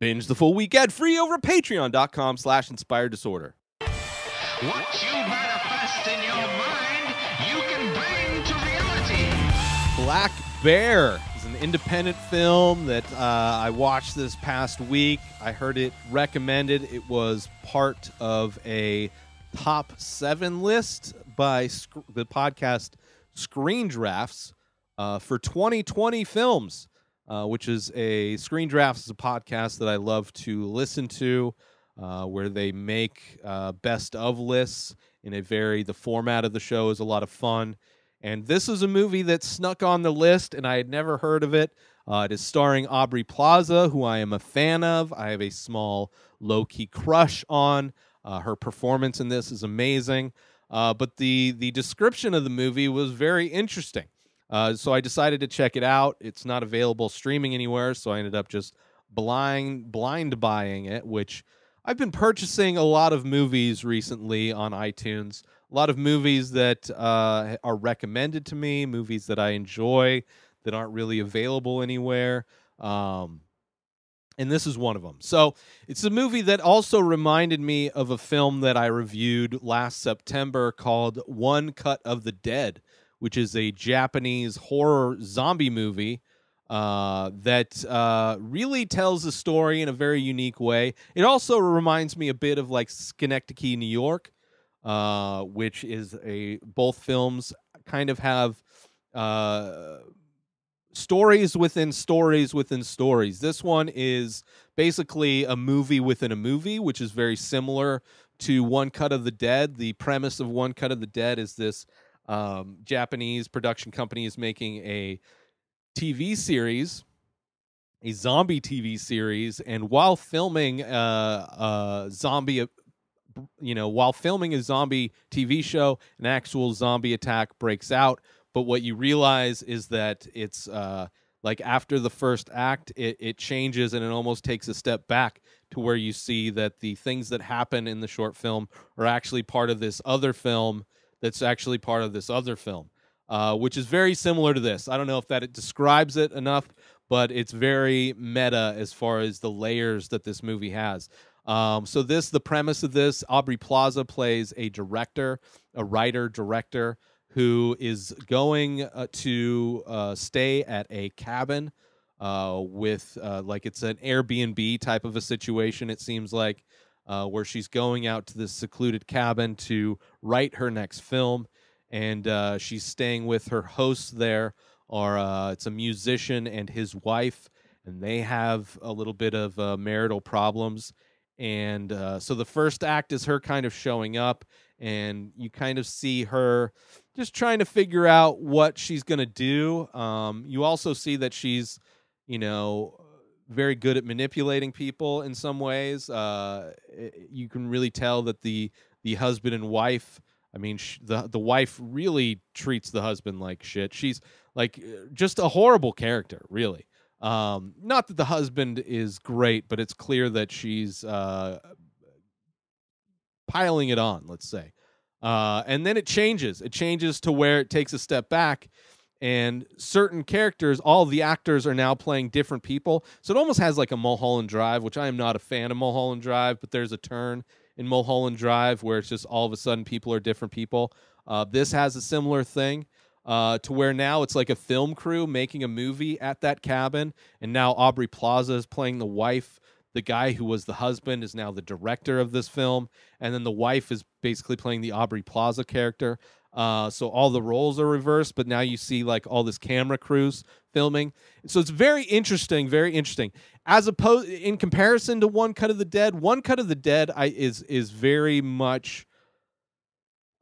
Binge the full weekend free over at patreon.com slash inspired disorder. What you manifest in your mind, you can bring to reality. Black Bear is an independent film that uh, I watched this past week. I heard it recommended. It was part of a top seven list by sc- the podcast Screen Drafts uh, for 2020 films, uh, which is a Screen Drafts is a podcast that I love to listen to, uh, where they make uh, best of lists in a very the format of the show is a lot of fun. And this is a movie that snuck on the list, and I had never heard of it. Uh, it is starring Aubrey Plaza, who I am a fan of. I have a small low key crush on. Uh, her performance in this is amazing. Uh, but the the description of the movie was very interesting. Uh, so I decided to check it out. It's not available streaming anywhere, so I ended up just blind blind buying it, which I've been purchasing a lot of movies recently on iTunes. A lot of movies that uh, are recommended to me, movies that I enjoy that aren't really available anywhere. Um, and this is one of them. So it's a movie that also reminded me of a film that I reviewed last September called One Cut of the Dead, which is a Japanese horror zombie movie uh, that uh, really tells the story in a very unique way. It also reminds me a bit of like Synecdoche, New York, uh, which is a both films kind of have uh, stories within stories within stories. This one is basically a movie within a movie, which is very similar to One Cut of the Dead. The premise of One Cut of the Dead is this um, Japanese production company is making a TV series, a zombie TV series, and while filming uh, a zombie, you know, while filming a zombie TV show, an actual zombie attack breaks out. But what you realize is that it's uh, like after the first act, it, it changes and it almost takes a step back to where you see that the things that happen in the short film are actually part of this other film that's actually part of this other film uh, which is very similar to this. I don't know if that it describes it enough, but it's very meta as far as the layers that this movie has. Um, so this, the premise of this, Aubrey Plaza plays a director, a writer director who is going uh, to uh, stay at a cabin uh, with uh, like it's an Airbnb type of a situation. It seems like uh, where she's going out to this secluded cabin to write her next film and uh, she's staying with her hosts there. Or uh, it's a musician and his wife, and they have a little bit of uh, marital problems. And uh, so the first act is her kind of showing up, and you kind of see her just trying to figure out what she's going to do. Um, you also see that she's, you know, very good at manipulating people in some ways. Uh, you can really tell that the the husband and wife I mean, sh- the the wife really treats the husband like shit. She's like uh, just a horrible character, really. Um, not that the husband is great, but it's clear that she's uh, piling it on. Let's say, uh, and then it changes. It changes to where it takes a step back, and certain characters, all the actors are now playing different people. So it almost has like a Mulholland Drive, which I am not a fan of Mulholland Drive, but there's a turn in Mulholland Drive, where it's just all of a sudden people are different people. Uh, this has a similar thing uh, to where now it's like a film crew making a movie at that cabin, and now Aubrey Plaza is playing the wife. The guy who was the husband is now the director of this film, and then the wife is basically playing the Aubrey Plaza character. Uh, so all the roles are reversed, but now you see like all this camera crews filming. So it's very interesting, very interesting. As opposed in comparison to One Cut of the Dead, One Cut of the Dead I, is is very much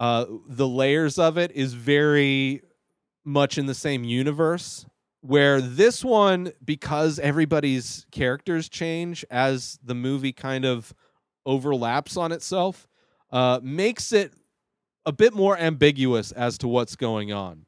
uh, the layers of it is very much in the same universe. Where this one, because everybody's characters change as the movie kind of overlaps on itself, uh, makes it a bit more ambiguous as to what's going on,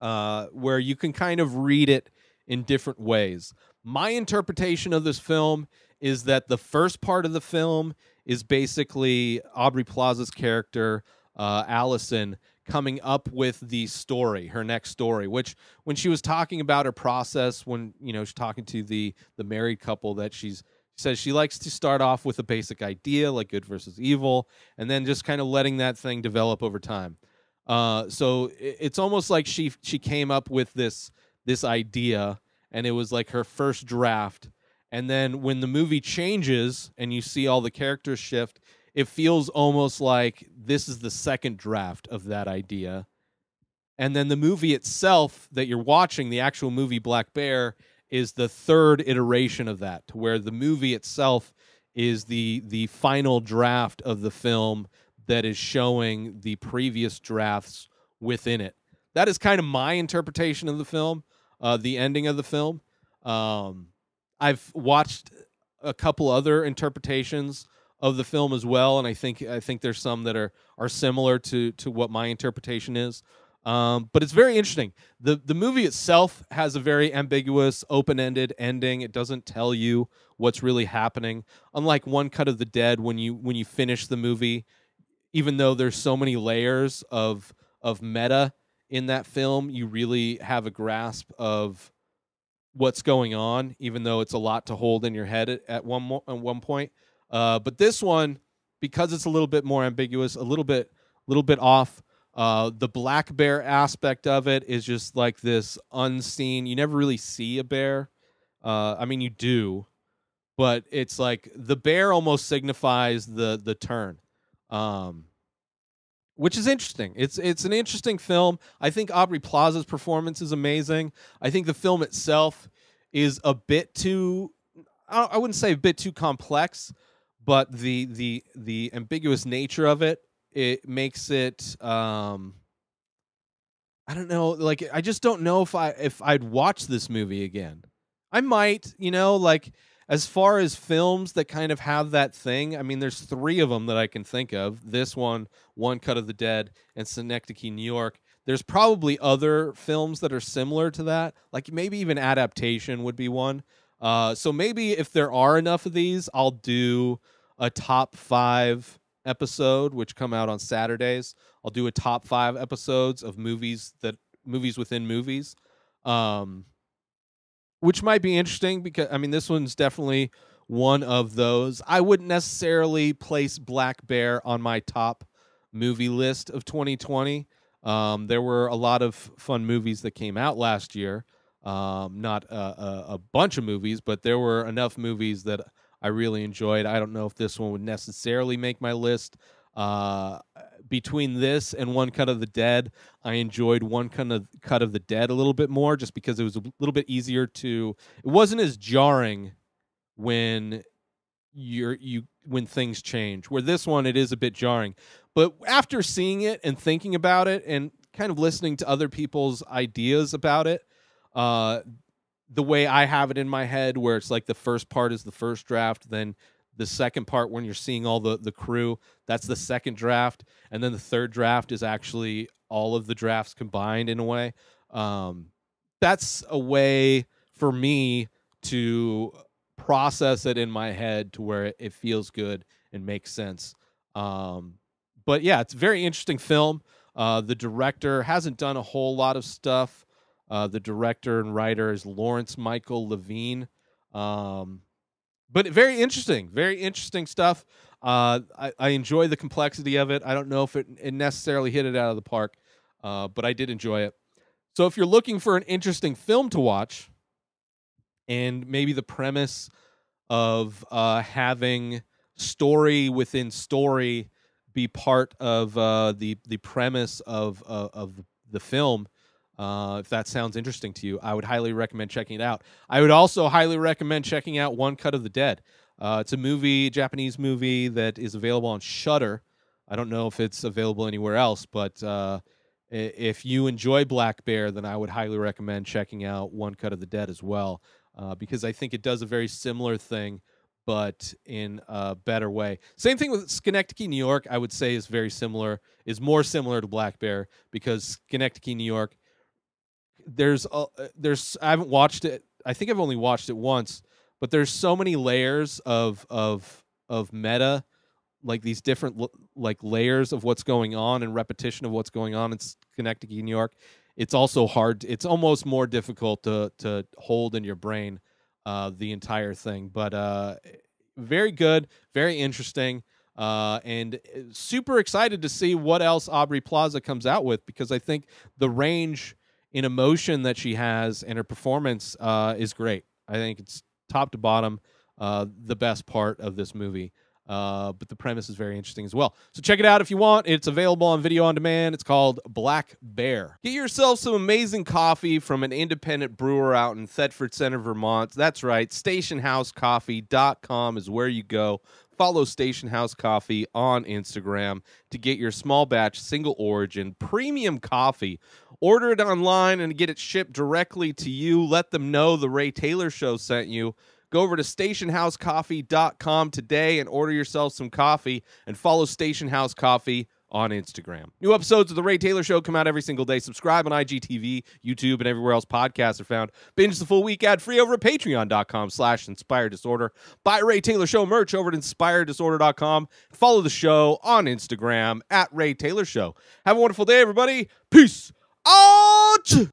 uh, where you can kind of read it in different ways. My interpretation of this film is that the first part of the film is basically Aubrey Plaza's character, uh, Allison, coming up with the story, her next story. Which, when she was talking about her process, when you know she's talking to the the married couple that she's says she likes to start off with a basic idea like good versus evil and then just kind of letting that thing develop over time. Uh, so it's almost like she she came up with this this idea and it was like her first draft. And then when the movie changes and you see all the characters shift it feels almost like this is the second draft of that idea. And then the movie itself that you're watching the actual movie black bear is the third iteration of that to where the movie itself is the the final draft of the film that is showing the previous drafts within it. That is kind of my interpretation of the film uh, the ending of the film. Um, i've watched a couple other interpretations of the film as well and i think i think there's some that are are similar to to what my interpretation is um, but it's very interesting. the The movie itself has a very ambiguous, open ended ending. It doesn't tell you what's really happening. Unlike One Cut of the Dead, when you when you finish the movie, even though there's so many layers of of meta in that film, you really have a grasp of what's going on. Even though it's a lot to hold in your head at, at one at one point. Uh, but this one, because it's a little bit more ambiguous, a little bit little bit off. Uh, the black bear aspect of it is just like this unseen. You never really see a bear. Uh, I mean, you do, but it's like the bear almost signifies the the turn, um, which is interesting. It's it's an interesting film. I think Aubrey Plaza's performance is amazing. I think the film itself is a bit too. I I wouldn't say a bit too complex, but the the the ambiguous nature of it it makes it um I don't know, like I just don't know if I if I'd watch this movie again. I might, you know, like as far as films that kind of have that thing, I mean there's 3 of them that I can think of. This one, One Cut of the Dead and Synecdoche, New York. There's probably other films that are similar to that. Like maybe even adaptation would be one. Uh so maybe if there are enough of these, I'll do a top 5 episode which come out on Saturdays. I'll do a top 5 episodes of movies that movies within movies. Um which might be interesting because I mean this one's definitely one of those. I wouldn't necessarily place Black Bear on my top movie list of 2020. Um, there were a lot of fun movies that came out last year. Um, not a, a, a bunch of movies, but there were enough movies that I really enjoyed. I don't know if this one would necessarily make my list. Uh, between this and One Cut of the Dead, I enjoyed One Cut of Cut of the Dead a little bit more, just because it was a little bit easier to. It wasn't as jarring when you're you when things change. Where this one, it is a bit jarring. But after seeing it and thinking about it and kind of listening to other people's ideas about it, uh, the way I have it in my head, where it's like the first part is the first draft, then the second part when you're seeing all the the crew, that's the second draft, and then the third draft is actually all of the drafts combined in a way. Um, that's a way for me to process it in my head to where it, feels good and makes sense. Um, but yeah, it's a very interesting film. Uh, the director hasn't done a whole lot of stuff. Uh, the director and writer is Lawrence Michael Levine. Um, but very interesting, very interesting stuff. Uh, I, I enjoy the complexity of it. I don't know if it, it necessarily hit it out of the park, uh, but I did enjoy it. So if you're looking for an interesting film to watch, and maybe the premise of uh, having story within story be part of uh, the the premise of uh, of the film, uh, if that sounds interesting to you, I would highly recommend checking it out. I would also highly recommend checking out One Cut of the Dead. Uh, it's a movie, Japanese movie that is available on Shudder. I don't know if it's available anywhere else, but uh, if you enjoy Black Bear, then I would highly recommend checking out One Cut of the Dead as well, uh, because I think it does a very similar thing, but in a better way. Same thing with Synecdoche, New York. I would say is very similar, is more similar to Black Bear because Synecdoche, New York there's a, there's I haven't watched it. I think I've only watched it once, but there's so many layers of of of meta, like these different like layers of what's going on and repetition of what's going on in Synecdoche, New York. It's also hard. It's almost more difficult to to hold in your brain uh, the entire thing. But uh, very good, very interesting. Uh, and uh, super excited to see what else Aubrey Plaza comes out with because I think the range in emotion that she has and her performance uh, is great. I think it's top to bottom uh, the best part of this movie. Uh, but the premise is very interesting as well. So check it out if you want. It's available on video on demand. It's called Black Bear. Get yourself some amazing coffee from an independent brewer out in Thetford Center, Vermont. That's right. StationHouseCoffee.com is where you go. Follow Station House Coffee on Instagram to get your small batch, single origin, premium coffee. Order it online and get it shipped directly to you. Let them know the Ray Taylor Show sent you. Go over to stationhousecoffee.com today and order yourself some coffee and follow Station House Coffee on Instagram. New episodes of The Ray Taylor Show come out every single day. Subscribe on IGTV, YouTube, and everywhere else podcasts are found. Binge the full week ad free over at patreon.com slash inspired disorder. Buy Ray Taylor Show merch over at inspireddisorder.com. Follow the show on Instagram at Ray Taylor Show. Have a wonderful day, everybody. Peace out!